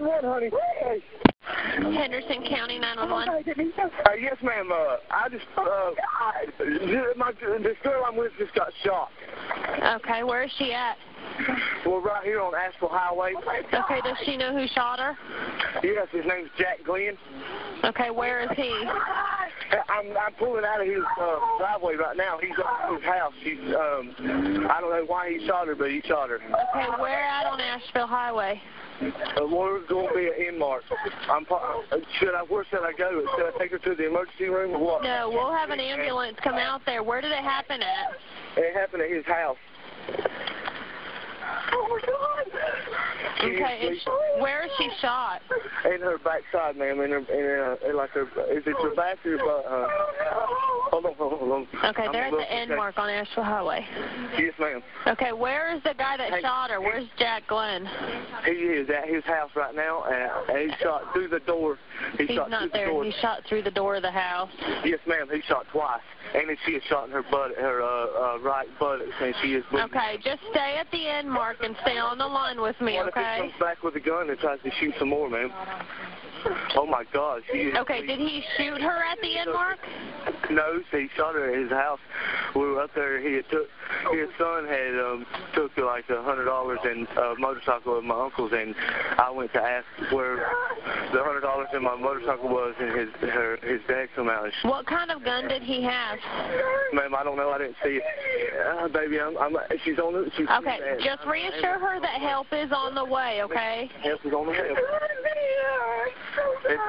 911, honey. Henderson County 911. Uh, yes, ma'am. Uh, I just, uh, my, this girl I'm with just got shot. Okay, where is she at? Well, right here on Asheville Highway. Okay, does she know who shot her? Yes, his name's Jack Glenn. Okay, where is he? I'm I'm pulling out of his uh, driveway right now. He's up at his house. He's um I don't know why he shot her, but he shot her. Okay, where at on Asheville Highway? Uh, we're going to be at Enmark. I'm uh, should I where should I go? Should I take her to the emergency room or what? No, we'll have an ambulance come out there. Where did it happen at? It happened at his house. Oh my God! Okay, where is she shot? In her backside, ma'am. In her, in her, in like her, is it her back or her butt? Uh, hold on, hold on, hold on. Okay, I'm they're at the end okay. mark on Asheville Highway. Yes, ma'am. Okay, where is the guy that Hey, shot her? Where's Jack Glenn? He is at his house right now, and he shot through the door. He He's shot not through the there. door. He shot through the door of the house. Yes, ma'am. He shot twice, and then she is shot in her butt, her uh, uh, right buttocks, and she is. bleeding. Okay, just stay at the Enmark and stay on the line with me, What if he okay? comes back with a gun and tries to shoot some more, ma'am? Oh my God, she. Okay, did he shoot her at the Enmark? No, he shot her at his house. We were up there. He had took his son had um took like a hundred dollars in a motorcycle of my uncle's, and I went to ask where the hundred dollars in my motorcycle was, and his her his dad come out. And What kind of gun did he have? Ma'am, I don't know. I didn't see it. Uh, baby, I'm, I'm. She's on the. She's Okay, just reassure her that help is on the way, okay? Help is on the way.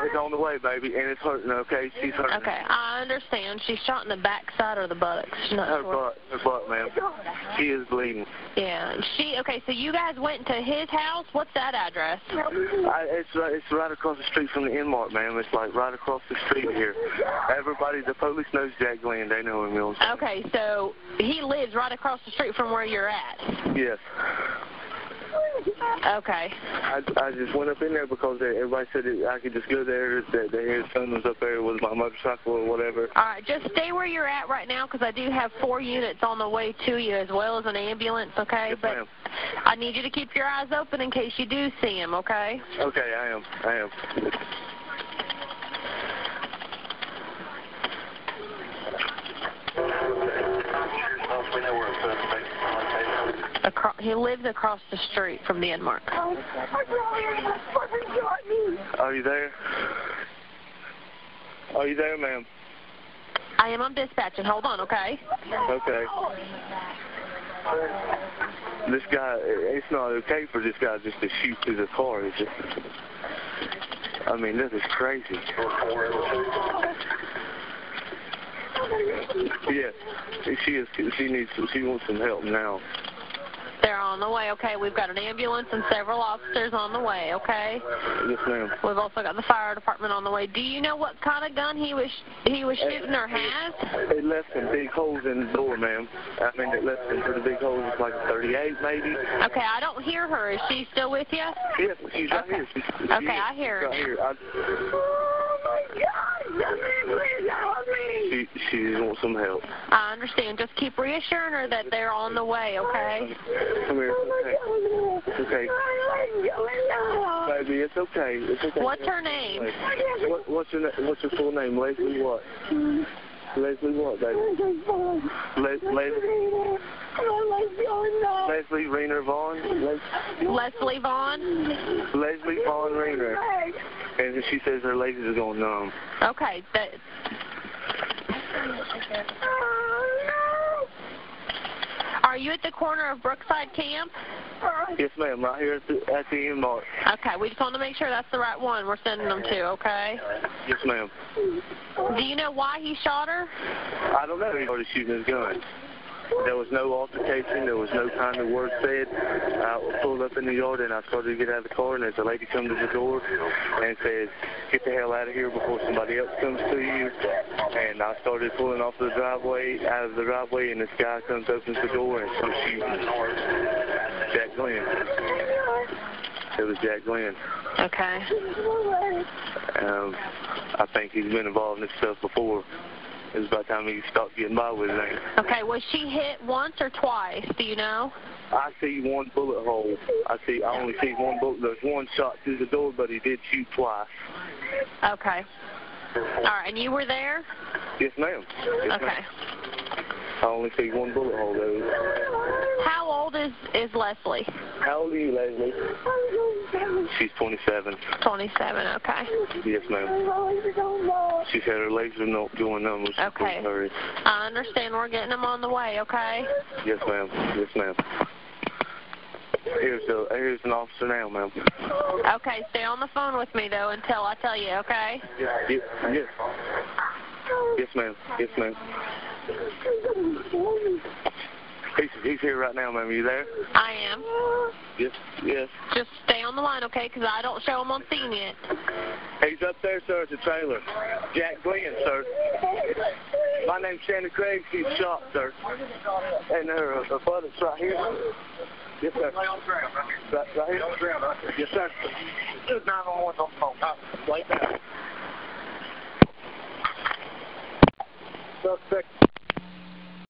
It's, it's on the way, baby, and it's hurting. Okay, she's hurting. Okay, I understand. She's shot in the backside or the buttocks. She's not Her sure. butt, her butt, ma'am. She is bleeding. Yeah. She okay, so you guys went to his house? What's that address? I, it's right, it's right across the street from the Enmark, ma'am. It's like right across the street here. Everybody, the police knows Jack Glenn. They know him. You know Okay, so he lives right across the street from where you're at. Yes. Okay. I, I just went up in there because they, everybody said that I could just go there. That, his son was up there with my motorcycle or whatever. All right, just stay where you're at right now because I do have four units on the way to you as well as an ambulance, okay? Yes, but. I need you to keep your eyes open in case you do see him, okay? Okay, I am. I am. He lives across the street from the Enmark. Are you there? Are you there, ma'am? I am on dispatch and hold on, okay? Okay. This guy, it's not okay for this guy just to shoot through the car. It's just, I mean, this is crazy. Yeah, she is. She needs. She wants some help now. They're on the way, okay? We've got an ambulance and several officers on the way, okay? Yes, ma'am. We've also got the fire department on the way. Do you know what kind of gun he was he was shooting or has? It left some big holes in the door, ma'am. I mean, it left some pretty big holes. It's like a 38, maybe. Okay, I don't hear her. Is she still with you? Yes, she's right Okay. here. She's, she Okay. I hear her Right here. I, she she wants some help. I understand. Just keep reassuring her that they're on the way, okay? Come here. Okay. Okay. Baby, it's okay. It's okay. What's her name? What, what's your What's your full name? Leslie what? Leslie what, baby? Les- Les- Leslie Rayner Vaughn. Les- Leslie Vaughn? Leslie Vaughn Rayner. And she says her legs is going numb. Okay. That, are you at the corner of Brookside Camp? Yes, ma'am. Right here at the at the Enmark. Okay, we just want to make sure that's the right one we're sending them to, okay? Yes, ma'am. Do you know why he shot her? I don't know. He started shooting his gun. There was no altercation. There was no kind of word said. I pulled up in the yard and I started to get out of the car, and there's a lady come to the door and said, "Get the hell out of here before somebody else comes to you." And I started pulling off the driveway, out of the driveway, and this guy comes, opens the door, and starts shooting. Jack Glenn. It was Jack Glenn. Okay. Um, I think he's been involved in this stuff before. It was about time he stopped getting by with it. Okay, was she hit once or twice? Do you know? I see one bullet hole. I see. I only see one bullet. There's one shot through the door, but he did shoot twice. Okay. All right, and you were there? Yes, ma'am. Yes, Okay. Ma'am. I only see one bullet hole though. How old is is Leslie? How old are you, Leslie? She's 27. 27. Okay. Yes, ma'am. She's had her legs are not going numb. She's Okay. Hurry. I understand. We're getting them on the way. Okay. Yes, ma'am. Yes, ma'am. Here's the here's an officer now, ma'am. Okay. Stay on the phone with me though until I tell you. Okay. Yes, yes. Yes, ma'am. Yes, ma'am. He's he's here right now, ma'am. You there? I am. Yes, yes. Just stay on the line, okay? Because I don't show him on scene yet. He's up there, sir, at the trailer. Jack Glenn, sir. My name's Shannon Craig. He's shot, sir. And uh, her, her brother's right here. Yes, sir. Right, right here? Yes, sir. 911 on the phone. Lay down. Suspect